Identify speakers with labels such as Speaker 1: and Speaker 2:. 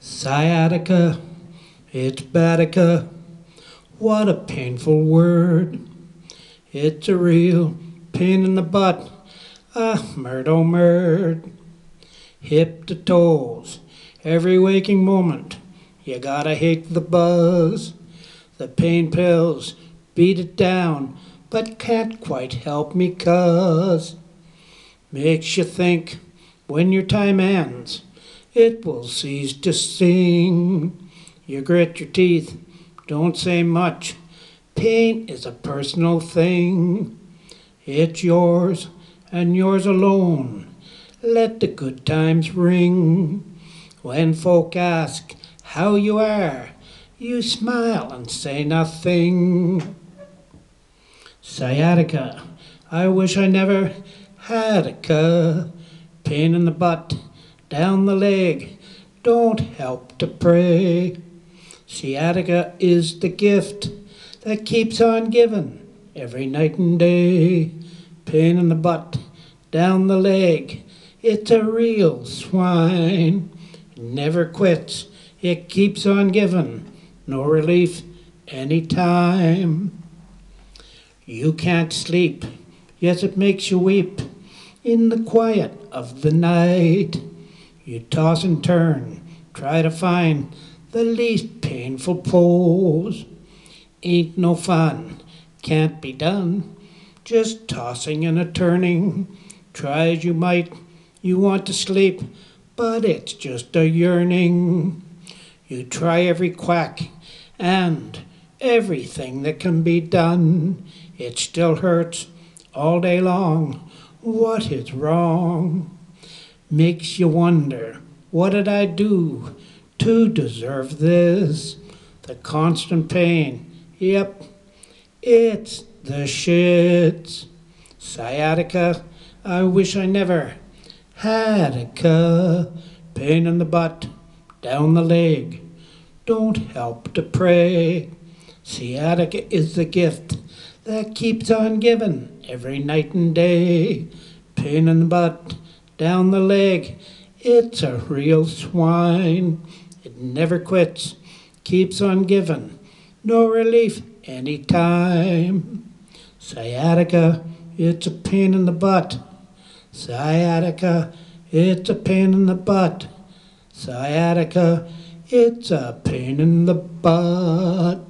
Speaker 1: Sciatica, it's Batica. What a painful word. It's a real pain in the butt. Ah, murdo murd. Hip to toes, every waking moment. You gotta hate the buzz. The pain pills beat it down, but can't quite help me cuz. Makes you think when your time ends, it will cease to sing. You grit your teeth, don't say much. Pain is a personal thing. It's yours and yours alone. Let the good times ring. When folk ask how you are, you smile and say nothing. Sciatica, I wish I never had a ca. Pain in the butt, down the leg, don't help to pray. Sciatica is the gift that keeps on giving every night and day. Pain in the butt, down the leg, it's a real swine. Never quits, it keeps on giving, no relief any time. You can't sleep, yes, it makes you weep in the quiet of the night. You toss and turn, try to find the least painful pose. Ain't no fun, can't be done, just tossing and a turning. Try as you might, you want to sleep, but it's just a yearning. You try every quack and everything that can be done. It still hurts all day long. What is wrong? Makes you wonder, what did I do to deserve this? The constant pain, yep, it's the shits. Sciatica, I wish I never had a. Pain in the butt, down the leg, don't help to pray. Sciatica is the gift that keeps on giving every night and day. Pain in the butt, down the leg, it's a real swine. It never quits, keeps on giving, no relief any time. Sciatica, it's a pain in the butt. Sciatica, it's a pain in the butt. Sciatica, it's a pain in the butt.